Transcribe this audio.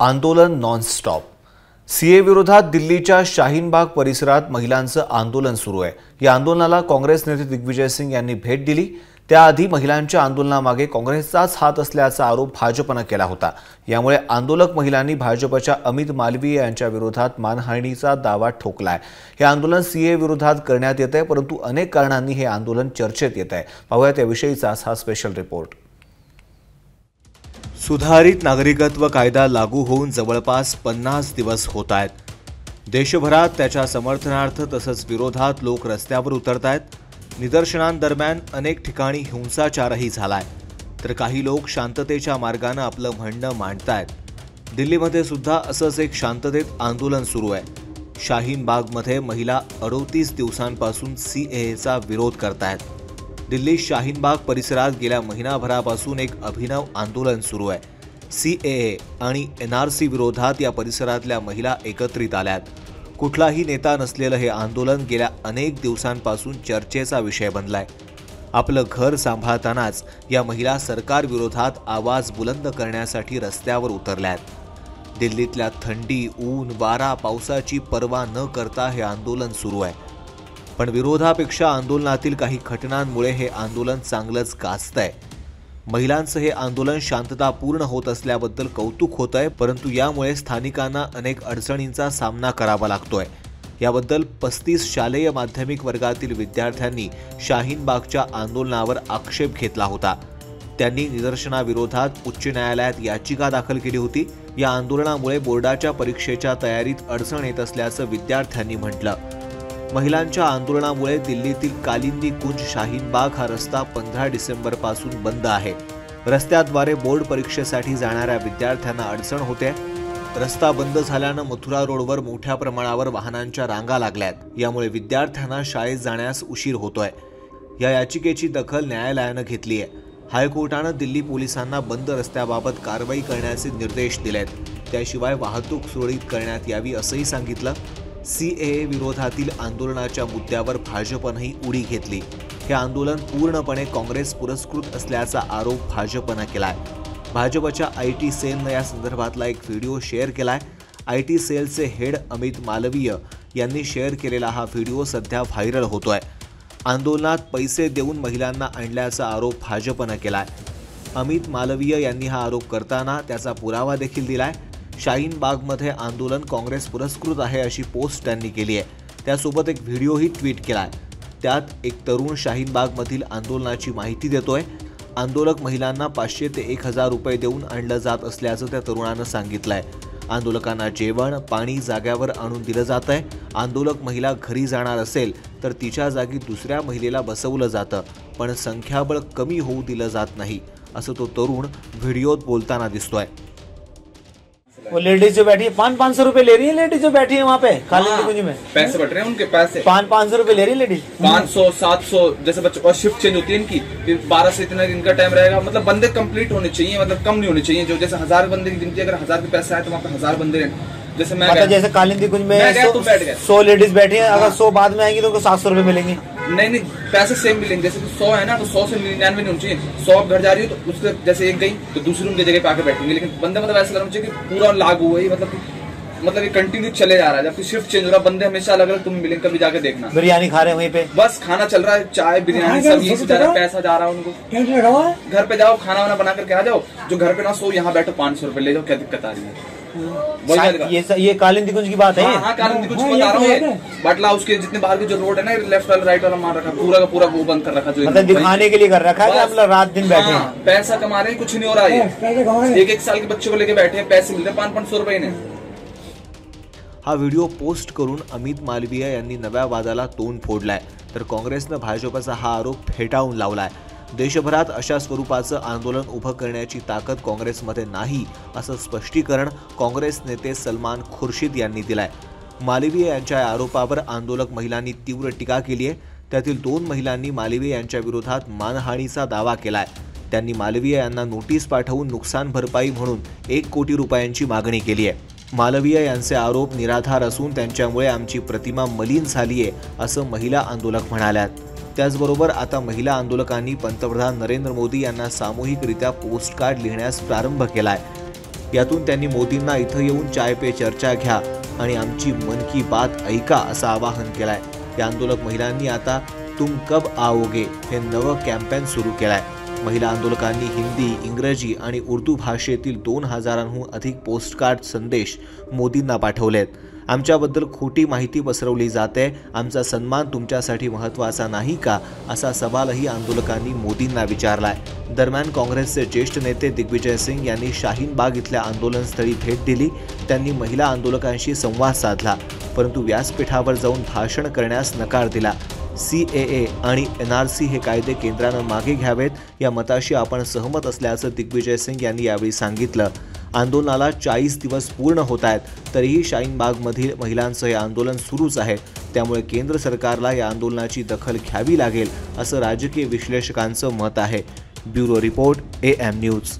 आंदोलन nonstop CA विरोधात दिल्लीच्या शाहीनबाग परिसरात महिलांचं आंदोलन सुरू आहे. या आंदोलनाला काँग्रेस नेते दिग्विजय सिंग यांनी भेट दिली. त्याआधी महिलांच्या आंदोलनामागे काँग्रेसचाच हात असल्याचा आरोप भाजपनं केला होता. यामुळे आंदोलक महिलांनी भाजपच्या अमित मालवीय यांच्या विरोधात मानहानीचा दावा ठोकलाय. हे आंदोलन सीए विरोधात करण्यात येत आहे परंतु अनेक कारणांनी हे आंदोलन चर्चेत येत आहे पाहूयात याविषयीचाच हा स्पेशल रिपोर्ट सुधारित नागरिकत्व कायदा लागू होऊन जवळपास पन्नास दिवस होत आहेत. देशभरात त्याच्या समर्थनार्थ तसंच विरोधात लोक रस्त्यावर उतरत आहेत निदर्शनांदरम्यान अनेक ठिकाणी हिंसाचारही झालाय. तर काही लोक शांततेच्या मार्गानं आपलं म्हणणं मांडतायत. दिल्लीमध्ये सुद्धा असंच एक शांततेत आंदोलन सुरू आहे. शाहीन बागमध्ये महिला अडोतीस दिवसांपासून सी एचा विरोध करतायत. दिल्ली शाहीनबाग परिसरात गेल्या महिनाभरापासून एक अभिनव आंदोलन सुरू आहे. सी ए आणि एन आर सी विरोधात या परिसरातल्या महिला एकत्रित आल्यात. कुठलाही नेता नसलेलं हे आंदोलन गेल्या अनेक दिवसांपासून चर्चेचा विषय बनलाय. आपलं घर सांभाळतानाच या महिला सरकारविरोधात आवाज बुलंद करण्यासाठी रस्त्यावर उतरल्यात. दिल्लीतल्या थंडी ऊन वारा पावसाची पर्वा न करता हे आंदोलन सुरू आहे. पण विरोधापेक्षा आंदोलनातील काही घटनांमुळे हे आंदोलन चांगलंच गाजतंय. महिलांचं हे आंदोलन शांततापूर्ण होत असल्याबद्दल कौतुक होत आहे परंतु यामुळे स्थानिकांना अनेक अडचणींचा सामना करावा लागतोय. याबद्दल पस्तीस शालेय माध्यमिक वर्गातील विद्यार्थ्यांनी शाहीनबागच्या आंदोलनावर आक्षेप घेतला होता. त्यांनी निदर्शनाविरोधात उच्च न्यायालयात याचिका दाखल केली होती. या आंदोलनामुळे बोर्डाच्या परीक्षेच्या तयारीत अडचण येत असल्याचं विद्यार्थ्यांनी म्हटलं. महिलांच्या आंदोलनामुळे दिल्लीतील कालिंदी कुंज शाहीनबाग हा रस्ता पंधरा डिसेंबरपासून बंद आहे. रस्त्याद्वारे बोर्ड परीक्षेसाठी जाणाऱ्या विद्यार्थ्यांना अडचण होते. रस्ता बंद झाल्यानं मथुरा रोडवर मोठ्या प्रमाणावर वाहनांच्या रांगा लागल्यात. यामुळे विद्यार्थ्यांना शाळेत जाण्यास उशीर होतोय. या याचिकेची दखल न्यायालयानं घेतली आहे. हायकोर्टानं दिल्ली पोलिसांना बंद रस्त्याबाबत कारवाई करण्याचे निर्देश दिलेत. त्याशिवाय वाहतूक सुरळीत करण्यात यावी असंही सांगितलं. सी ए विरोधातील आंदोलनाच्या मुद्द्यावर भाजपनंही उडी घेतली. हे आंदोलन पूर्णपणे काँग्रेस पुरस्कृत असल्याचा आरोप भाजपनं केलाय. भाजपच्या आय टी सेलनं या संदर्भातला एक व्हिडिओ शेअर केलाय. आय टी सेलचे हेड अमित मालवीय यांनी शेअर केलेला हा व्हिडिओ सध्या व्हायरल होतोय. आंदोलनात पैसे देऊन महिलांना आणल्याचा आरोप भाजपनं केलाय. अमित मालवीय यांनी हा आरोप करताना त्याचा पुरावा देखील दिलाय. शाहीन बागमध्ये आंदोलन काँग्रेस पुरस्कृत आहे अशी पोस्ट त्यांनी केली आहे. त्यासोबत एक व्हिडिओही ट्विट केला आहे त्यात एक तरुण शाहीन बागमधील आंदोलनाची माहिती देतोय. आंदोलक महिलांना पाचशे ते एक हजार रुपये देऊन आणलं जात असल्याचं त्या तरुणानं सांगितलं आहे आंदोलकांना जेवण पाणी जाग्यावर आणून दिलं जात आहे आंदोलक महिला घरी जाणार असेल तर तिच्या जागी दुसऱ्या महिलेला बसवलं जातं पण संख्याबळ कमी होऊ दिलं जात नाही असं तो तरुण व्हिडिओत बोलताना दिसतोय. वो लेडीज़ जो बैठी है पाँच पाँच सौ रुपये ले रही है लेडीज़ जो बैठी है वहाँ पे काली कुंज में? पैसे बट रहे हैं उनके पैसे। पाँच पाँच सौ रुपये ले रही है लेडीज़ पाँच सौ सात सौ जैसे बच्चों और शिफ्ट चेंज होती है इनकी फिर बारह से इतना दिन का टाइम रहेगा। मतलब बंदे कंप्लीट होने चाहिए मतलब कम नहीं होने चाहिए। जो जैसे हज़ार बंदे की गिनती अगर हज़ार के पैसे आए तो वहाँ पे हज़ार बंदे जैसे मैं मतलब जैसे कालिंदी कुंज में सौ- लेडीज़ बैठी है अगर सौ बाद में आएँगी तो उनको सात सौ रुपये मिलेंगे। नहीं नहीं पैसे सेम मिलेंगे। जैसे सौ है ना तो सौ से निन्यानवे नहीं होनी चाहिए। सौ घर जा रही हो तो उसके जैसे एक गई तो दूसरी उनकी जगह पे आके बैठेंगे। लेकिन बंदे मतलब ऐसा करना चाहिए कि पूरा लागू है मतलब मतलब ये कंटिन्यू चले जा रहा है। जबकि शिफ्ट चेंज हो रहा है बंदे हमेशा अलग अलग तुम मिलेंगे कभी जाके देखना। बिरयानी खा रहे हैं वहीं पे। बस खाना चल रहा है चाय बिरयानी सब यही जा रहा है पैसा जा रहा है उनको। घर पे जाओ खाना वाना बना करके आ जाओ। जो घर पे ना सो यहाँ बैठो पाँच सौ रुपए ले जाओ क्या दिक्कत आ रही है? ये ये कालिंदी कुंज की बात है हाँ हाँ बता रहा हूँ। बटला उसके जितने बाहर के जो रोड है ना लेफ़्ट वाला राइट वाला मार रखा पूरा का पूरा वो बंद कर रखा जो मतलब दिखाने के लिए कर रखा है कि हम रात दिन बैठे हाँ, पैसा कमा रहे हैं कुछ नहीं हो रहा है। एक एक साल के बच्चे को लेके बैठे हैं पैसे मिल रहे हैं पाँच पाँच सौ रुपए ने हा व्हिडिओ पोस्ट करून अमित मालवीय यांनी नव्या वादाला तोंड फोडलाय. तर काँग्रेसनं भाजपचा हा आरोप फेटाळून लावलाय. देशभरात अशा स्वरूपाचं आंदोलन उभं करण्याची ताकद काँग्रेसमध्ये नाही असं स्पष्टीकरण काँग्रेस नेते सलमान खुर्शीद यांनी दिलाय. मालवीय यांच्या या आरोपावर आंदोलक महिलांनी तीव्र टीका केली आहे. त्यातील दोन महिलांनी मालवीय यांच्या विरोधात मानहानीचा दावा केलाय. त्यांनी मालवीय यांना नोटीस पाठवून नुकसान भरपाई म्हणून एक कोटी रुपयांची मागणी केली आहे. मालवीय यांचे आरोप निराधार असून त्यांच्यामुळे आमची प्रतिमा मलिन झाली आहे असं महिला आंदोलक म्हणाल्यात. त्याचबरोबर आता महिला आंदोलकांनी पंतप्रधान नरेंद्र मोदी यांना सामूहिकरित्या पोस्टकार्ड लिहिण्यास प्रारंभ केला आहे यातून त्यांनी मोदींना इथं येऊन चाय पे चर्चा घ्या आणि आमची मन की बात ऐका असं आवाहन केलंय. या आंदोलक महिलांनी आता तुम कब आओगे हे नवं कॅम्पेन सुरू केलंय. महिला आंदोलकांनी हिंदी इंग्रजी आणि उर्दू भाषेतील दोन हजारांहून अधिक पोस्टकार्ड संदेश मोदींना पाठवलेत. आमच्याबद्दल खोटी माहिती पसरवली जाते. आमचा सन्मान तुमच्यासाठी महत्त्वाचा नाही का? असा सवालही आंदोलकांनी मोदींना विचारलाय. दरम्यान काँग्रेसचे ज्येष्ठ नेते दिग्विजय सिंग यांनी शाहीन बाग इथल्या आंदोलनस्थळी भेट दिली. त्यांनी महिला आंदोलकांशी संवाद साधला परंतु व्यासपीठावर जाऊन भाषण करण्यास नकार दिला. सी ए ए आणि एन आर सी हे कायदे केंद्रानं मागे घ्यावेत या मताशी आपण सहमत असल्याचं दिग्विजय सिंग यांनी यावेळी सांगितलं. आंदोलनाला चाळीस दिवस पूर्ण होत आहेत. तरीही शाहीनबागमधील महिलांचं हे आंदोलन सुरूच आहे. त्यामुळे केंद्र सरकारला या आंदोलनाची दखल घ्यावी लागेल असं राजकीय विश्लेषकांचं मत आहे. Bureau report A M news.